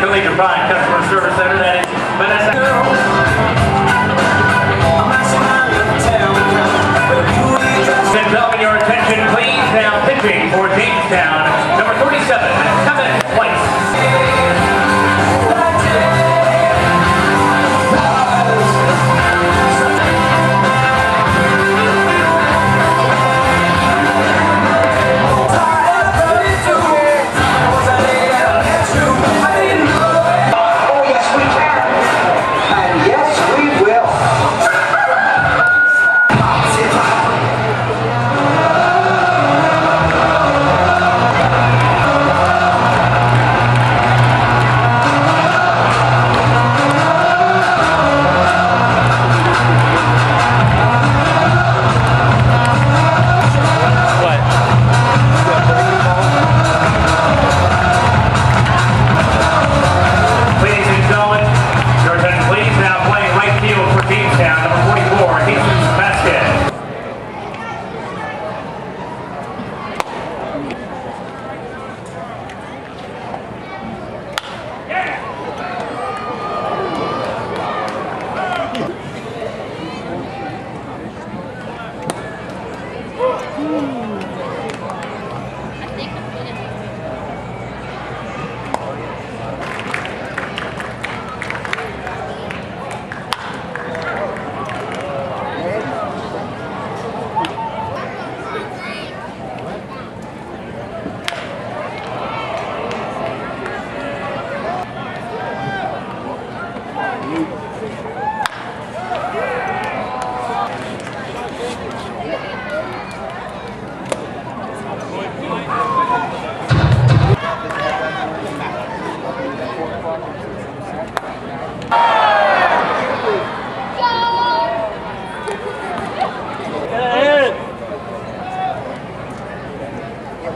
Billy Combined Customer Service Center. That is Vanessa.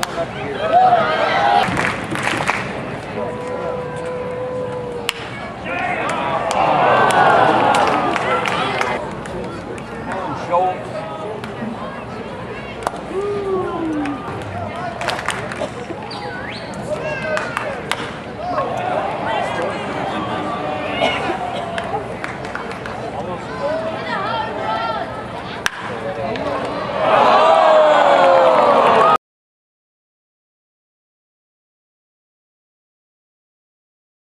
Gracias.